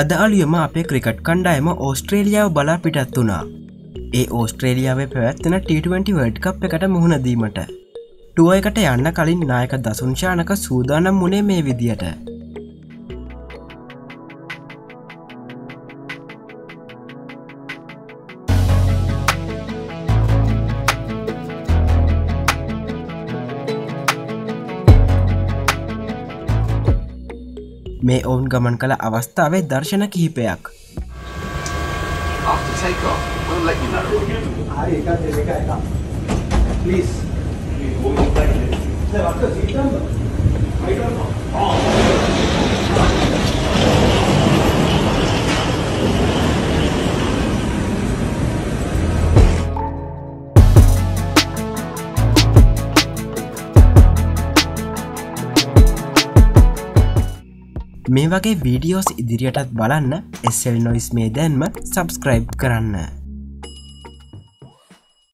අදාලියම අපේ ක්‍රිකට් කණ්ඩායම ඕස්ට්‍රේලියාව බලා පිටත් වුණා. ඒ ඕස්ට්‍රේලියාවේ පැවැත්වෙන T20 වර්ඩ් කප් එකට මුහුණදීමට ටුව එකට යන්න කලින් නායක දසුංශානක සූදානම් මුණේ මේ විදියට. මේ ඔවුන් ගමන් කළ අවස්ථාවේ දර්ශන කිහිපයක්. After takeoff, මේ වගේ වීඩියෝස් ඉදිරියටත් බලන්න එස්සෙල් නොයිස් මේ දැන්ම සබස්ක්‍රයිබ් කරන්න.